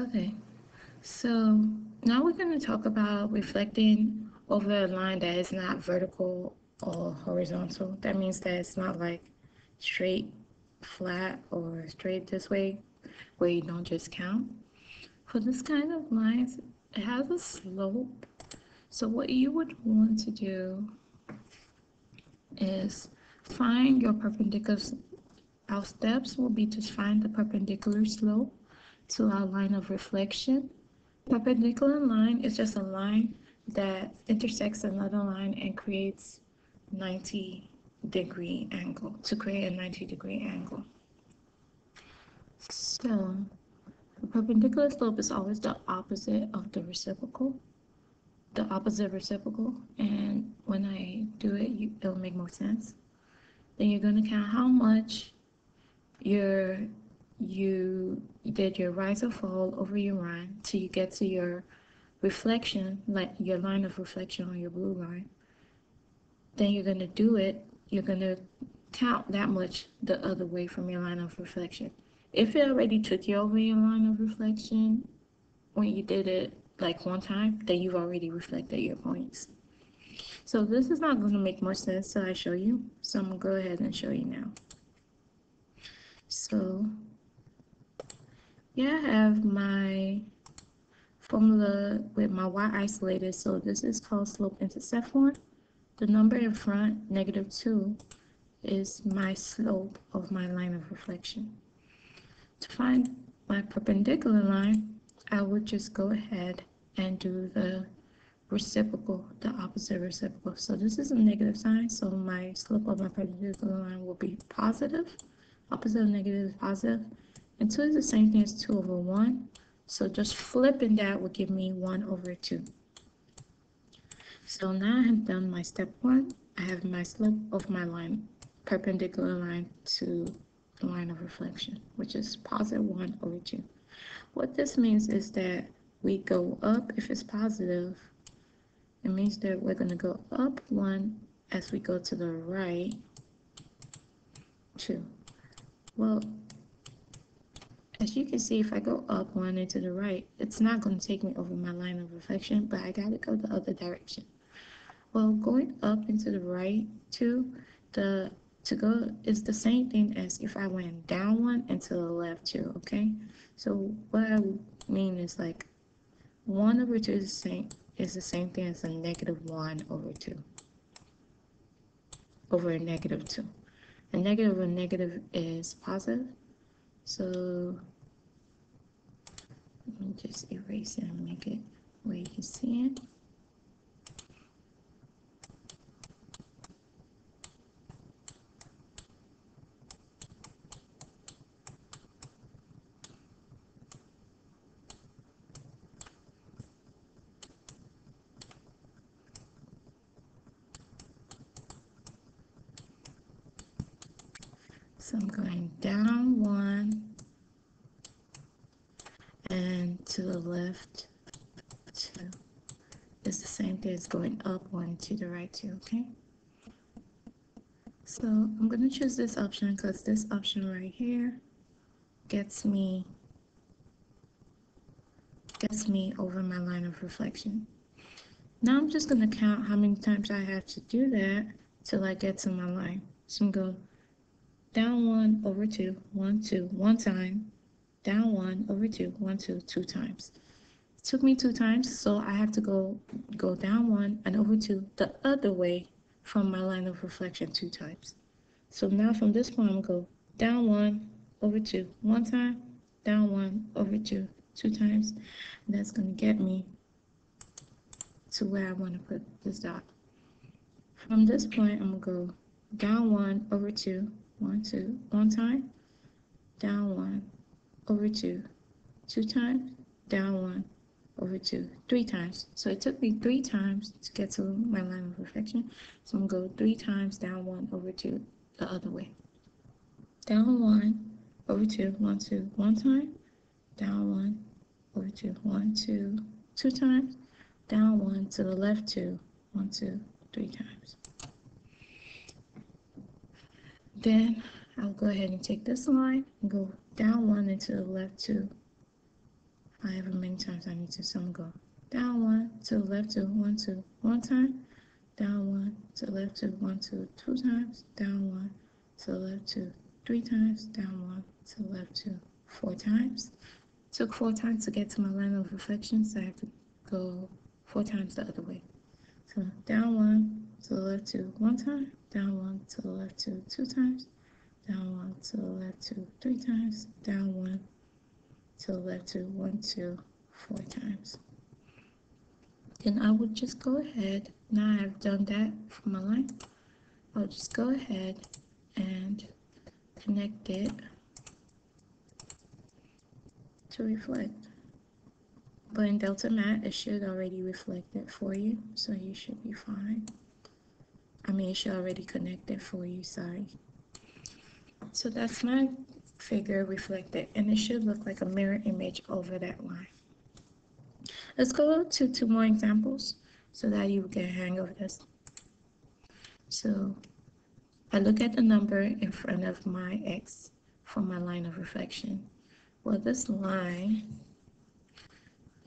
Okay, so now we're going to talk about reflecting over a line that is not vertical or horizontal. That means that it's not like straight, flat, or straight this way, where you don't just count. For this kind of lines, it has a slope. So what you would want to do is find your perpendicular. Our steps will be to find the perpendicular slope to our line of reflection. Perpendicular line is just a line that intersects another line and creates 90 degree angle to create a 90 degree angle. So the perpendicular slope is always the opposite of the reciprocal, the opposite reciprocal. And when I do it, you, it'll make more sense. Then you're going to count how much your you did your rise or fall over your run till you get to your reflection, like your line of reflection on your blue line. Then you're going to do it, you're going to count that much the other way from your line of reflection. If it already took you over your line of reflection when you did it like one time, then you've already reflected your points. So this is not going to make more sense till I show you. So I'm going to go ahead and show you now. So yeah, I have my formula with my y isolated. So this is called slope-intercept form. The number in front, negative 2, is my slope of my line of reflection. To find my perpendicular line, I would just go ahead and do the reciprocal, the opposite reciprocal. So this is a negative sign, so my slope of my perpendicular line will be positive. Opposite of negative is positive. And 2 is the same thing as 2 over 1. So just flipping that would give me 1 over 2. So now I have done my step 1. I have my slope of my line, perpendicular line to the line of reflection, which is positive 1 over 2. What this means is that we go up if it's positive. It means that we're going to go up 1 as we go to the right 2. Well, as you can see, if I go up one and to the right, it's not going to take me over my line of reflection, but I got to go the other direction. Well, going up into the right too, the to go is the same thing as if I went down one and to the left two, okay? So what I mean is like 1 over 2 is the same, is the same thing as a negative 1 over 2 over a negative 2. A negative over negative is positive. So let me just erase it and make it where you can see it. So I'm going down one and to the left two. It's the as going up one to the right two, okay? So I'm going to choose this option because this option right here gets me gets me over my line of reflection. Now I'm just going to count how many times I have to do that till I get to my line. So I'm going down one over two, one, two, one time, down one over two, one, two, two times. Took me two times, so I have to go go down one and over two the other way from my line of reflection two times. So now from this point, I'm going to go down one over two, one time, down one over two, two times. And that's going to get me to where I want to put this dot. From this point, I'm going to go down one over two, one, two, one time, down one, over two, two times, down one, over two, three times. So it took me three times to get to my line of reflection. So I'm gonna go three times, down one, over two, the other way. Down one, over two, one, two, one time, down one, over two, one, two, two times, down one, to the left two, one, two, three times. Then I'll go ahead and take this line and go down one and to the left two, however many times I need to. So I'm going to go down one, to the left two, one, two, one time, down one, to left two, one, two, two times, down one, to the left two, three times, down one, to left two, four times. Took four times to get to my line of reflection, so I have to go four times the other way. So down one, to the left two, one time, down one, to the left two, two times, down one, to the left two, three times, down one, the left two, one, two, four times. Then I would just go ahead, now I've done that for my line, I'll just go ahead and connect it to reflect. But in Delta Math, it should already reflect it for you, so you should be fine. I mean, it should already connect it for you, sorry. So that's my figure reflected, and it should look like a mirror image over that line. Let's go to two more examples so that you get a hang of this. So I look at the number in front of my X for my line of reflection. Well, this line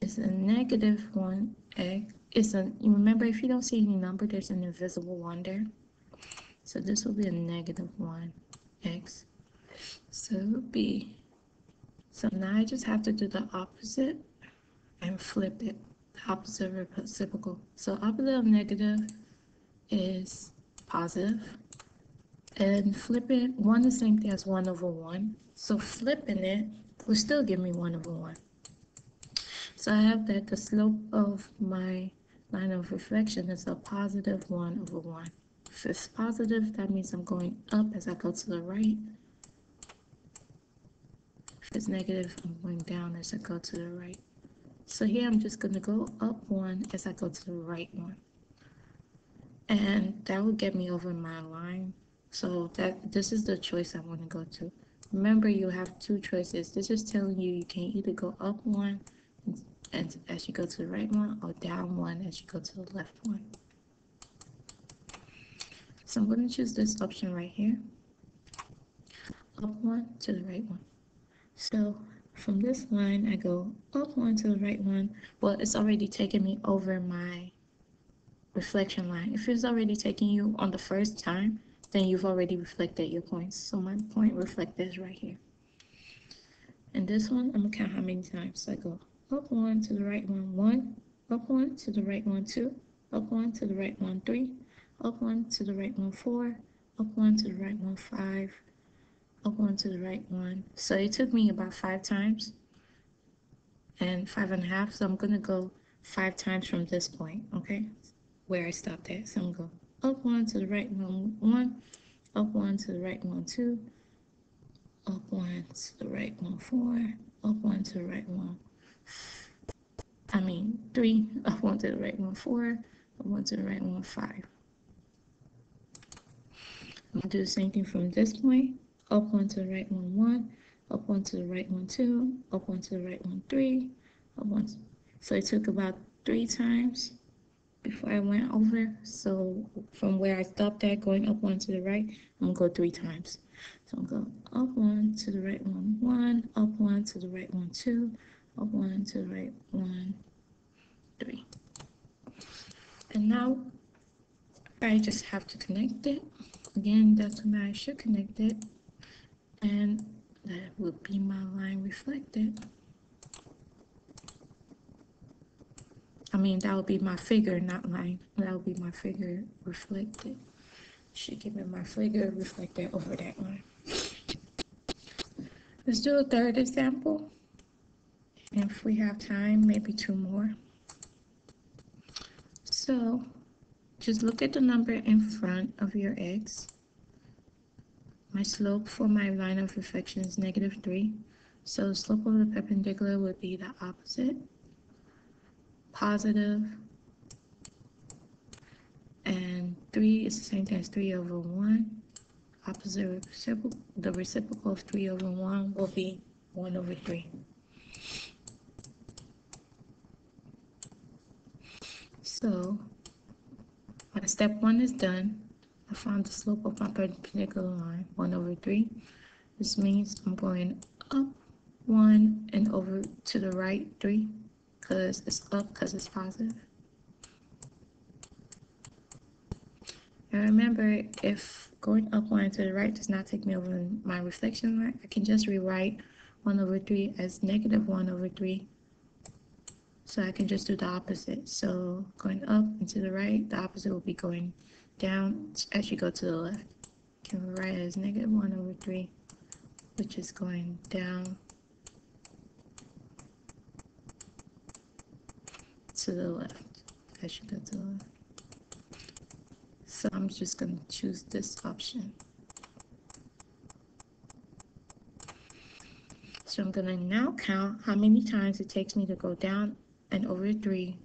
is a negative one X. It's a, you remember if you don't see any number, there's an invisible one there. So this will be a negative one X. So B. so now I just have to do the opposite and flip it, the opposite reciprocal. So opposite of negative is positive, and flipping one the same thing as 1 over 1. So flipping it will still give me 1 over 1. So I have that the slope of my line of reflection is a positive 1 over 1. If it's positive, that means I'm going up as I go to the right. It's negative, I'm going down as I go to the right. So here I'm just going to go up 1 as I go to the right one. And that will get me over my line. So that this is the choice I want to go to. Remember, you have two choices. This is telling you you can either go up one and as you go to the right one or down one as you go to the left one. So I'm going to choose this option right here. Up one to the right one. So from this line, I go up one to the right one. Well, it's already taken me over my reflection line. If it's already taking you on the first time, then you've already reflected your points. So my point reflected is right here. And this one, I'm gonna count how many times. So I go up one to the right one, one, up one to the right one, two, up one to the right one, three, up one to the right one, four, up one to the right one, five, up one to the right one. So it took me about five times and five and a half. So I'm gonna go five times from this point, okay? Where I stopped at. So I'm gonna go up one to the right one, one, up one to the right one, two, up one to the right one, four, up one to the right one, I mean, three, up one to the right one, four, up one to the right one, five. I'm gonna do the same thing from this point, up one to the right one, one, up one to the right one, two, up one to the right one, three, up one. So it took about three times before I went over. So from where I stopped at, going up one to the right, I'm gonna go three times. So I'm going up one to the right one, one, up one to the right one, two, up one to the right one, three. And now I just have to connect it. Again, that's when I should connect it. And that would be my line reflected. I mean, that would be my figure, not line. That would be my figure reflected. Should give me my figure reflected over that line. Let's do a third example. If we have time, maybe two more. So just look at the number in front of your x. My slope for my line of reflection is negative 3. So the slope of the perpendicular would be the opposite, positive, and 3 is the same thing as 3 over 1. Opposite reciprocal, the reciprocal of 3 over 1 will be 1 over 3. So, my step 1 is done. I found the slope of my perpendicular line, 1 over 3. This means I'm going up one, and over to the right three, because it's up, because it's positive. And remember, if going up one to the right does not take me over my reflection line, I can just rewrite 1 over 3 as negative 1 over 3. So I can just do the opposite. So going up and to the right, the opposite will be going down as you go to the left. Can write as negative 1 over 3, which is going down to the left as you go to the left. So I'm just going to choose this option. So I'm going to now count how many times it takes me to go down and over 3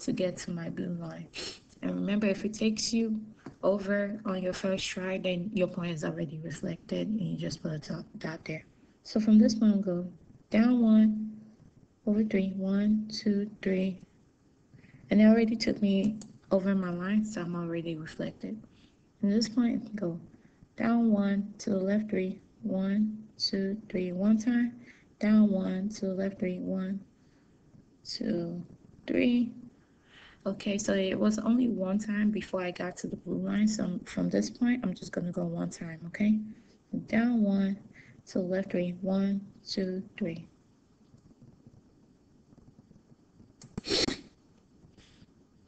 to get to my blue line. And remember, if it takes you over on your first try, then your point is already reflected and you just put a dot there. So from this point, go down 1, over 3, 1, 2, 3. And it already took me over my line, so I'm already reflected. At this point, go down one to the left three, one, two, three, one time, down one to the left three, one, two, three. Okay, so it was only one time before I got to the blue line, so from this point, I'm just gonna go one time, okay? Down one to left three, one, two, three.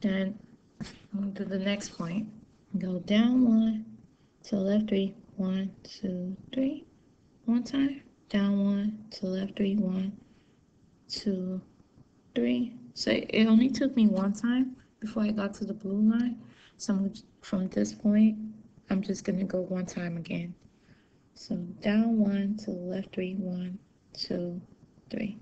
Then to the next point. Go down one to left three. One, two, three. One time. Down one to left three. One, two, three. So it only took me one time before I got to the blue line. So from this point, I'm just gonna go one time again. So down one to the left three. One, two, three.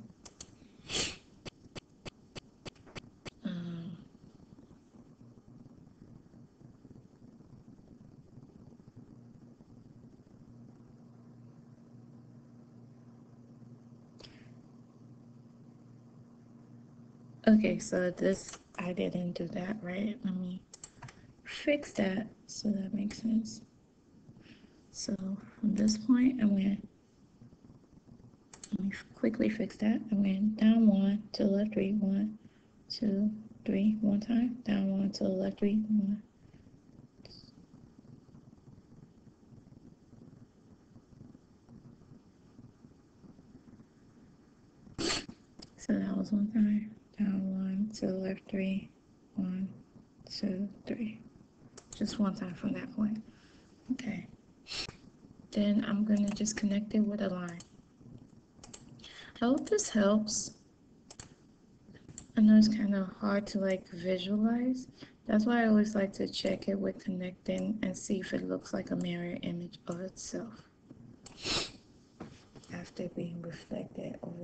Okay, so this, I didn't do that right. Let me fix that so that makes sense. So from this point, I went, let me quickly fix that. I went down one to the left three, one, two, three, one time, down one to the left three, one. So that was one time to the left three, one, two, three. Just one time from that point. Okay. Then I'm gonna just connect it with a line. I hope this helps. I know it's kind of hard to like visualize. That's why I always like to check it with connecting and see if it looks like a mirror image of itself after being reflected over